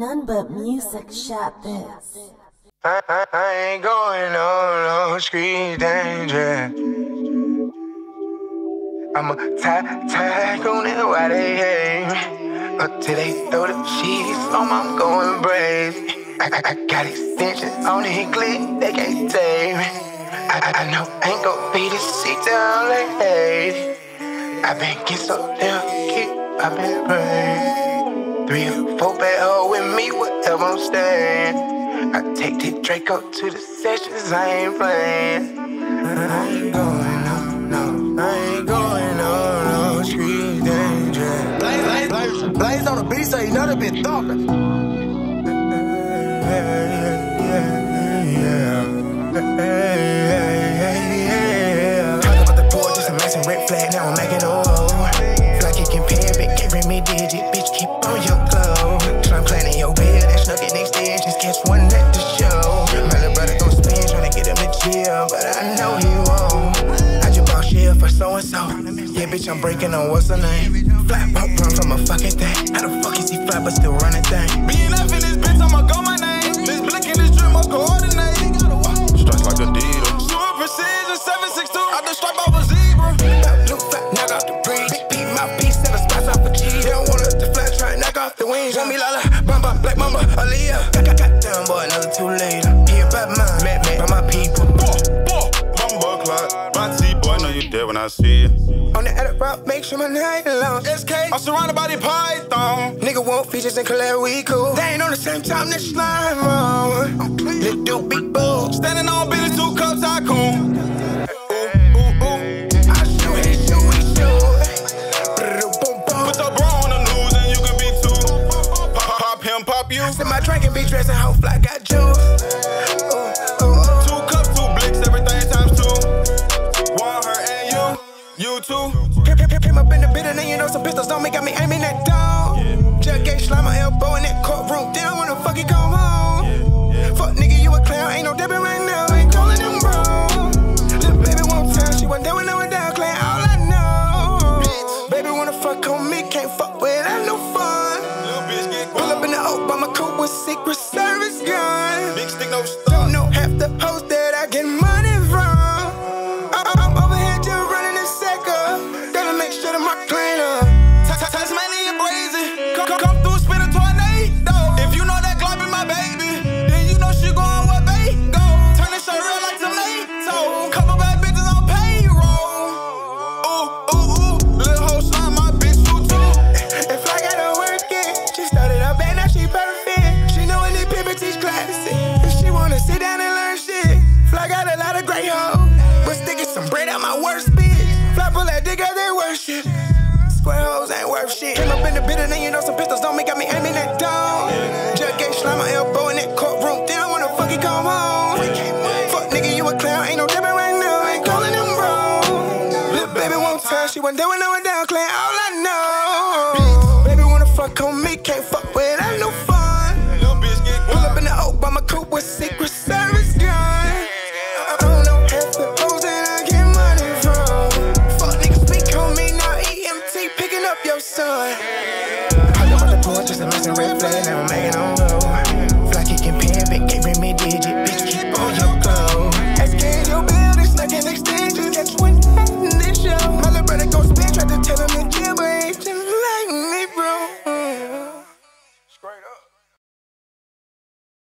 None but music shot this. I, I, I ain't going on no street danger. I'm a tag tag on it while they hate Until they throw the cheese on oh, I'm going brave. I, I, I got extensions on the clip, they can't save me. I, I, know I ain't gon' be the seat down like hey. I been getting so damn kick, I been praying. Three or four bad with me, whatever I'm staying. I take the Draco to the sessions, I ain't playing. I ain't going no, no, I ain't going no, no street danger. Blaze, blaze, blaze, on the beat, so you know they bit thumping. Yeah, yeah, yeah, catch one at the show. My little brother gon' spin, tryna get him to chill, but I know he won't. I just bought shit for so and so. Yeah, bitch, I'm breaking on what's her name. Flat pump run from a fucking thing. How the fuck is he fly but still running thing? Being up in this bitch, I'ma go my name. This blick in this drip must coordinate. Strikes like a dealer. Me Lala, Bamba, Black Mamba, Aaliyah. Got, got, got down, boy, another two later. Here by mine, met, met by my people. Boy, boy, clock. My T-boy, know you dead when I see you. On the edit route, make sure my name long. SK, I'm surrounded by the python. nigga want features and collab, we cool. They ain't on the same time, this slime on. Oh, Little dude, big boo. Standing on Billy Two cups, I Ooh, Pop, pop you. Sip my drink and be dressing, how fly got juice. Ooh, uh, ooh, uh, ooh. Uh. Two cups, two blicks, everything times two. One her and you, you too. Came, up in the building and you know some pistols on me, got me aiming that dog. Judge gave slime my elbow in that courtroom, great hoes. But sticking some bread out my worst bitch. Fly pull that dick out they worship. Square hoes ain't worth shit. Came up in the building and you know some pistols don't make got me aiming that dog. Judge gave slime my elbow in that courtroom. Then I wanna fuck it come home. Fuck nigga, you a clown. Ain't no dipping right now. Ain't calling them bro. Little baby won't tell. She wasn't I went down, clan. All I know. Baby wanna fuck on me. Can't fuck without no